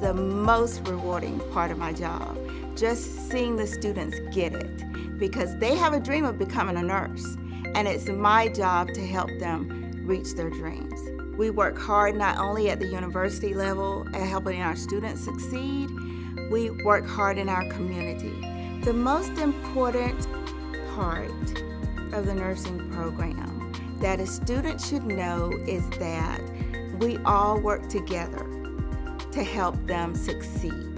The most rewarding part of my job, just seeing the students get it because they have a dream of becoming a nurse and it's my job to help them reach their dreams. We work hard not only at the university level at helping our students succeed, we work hard in our community. The most important part of the nursing program that a student should know is that we all work together to help them succeed.